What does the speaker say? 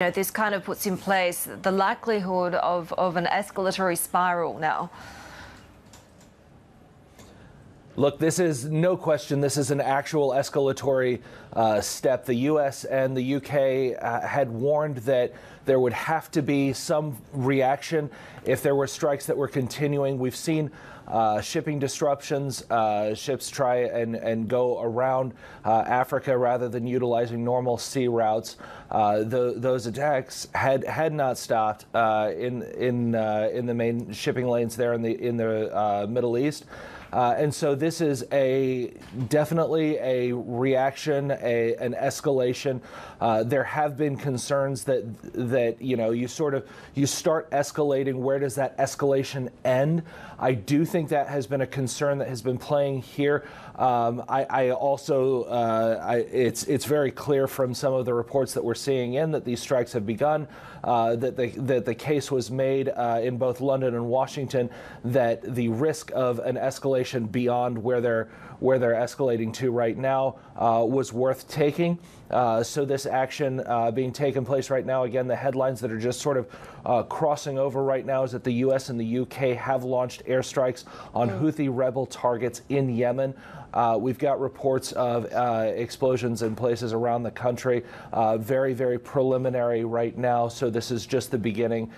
You know, this kind of puts in place the likelihood of, of an escalatory spiral now. Look, this is no question. This is an actual escalatory uh, step. The U.S. and the U.K. Uh, had warned that there would have to be some reaction if there were strikes that were continuing. We've seen uh, shipping disruptions, uh, ships try and, and go around uh, Africa rather than utilizing normal sea routes. Uh, the, those attacks had had not stopped in in in the main shipping lanes there in the in the Middle East. And so this is a definitely a reaction, a, an escalation. Uh, there have been concerns that that you know you sort of you start escalating. Where does that escalation end? I do think that has been a concern that has been playing here. Um, I, I, also uh, I, it's it's very clear from some of the reports that we're seeing in that these strikes have begun. Uh, that the that the case was made uh, in both London and Washington that the risk of an escalation escalation where they're where they're escalating to right now uh, was worth taking. Uh, so this action uh, being taken place right now, again, the headlines that are just sort of uh, crossing over right now is that the U.S. and the UK have launched airstrikes on mm. Houthi rebel targets in Yemen. Uh, we've got reports of uh, explosions in places around the country. very, very preliminary right now. So this is just the beginning.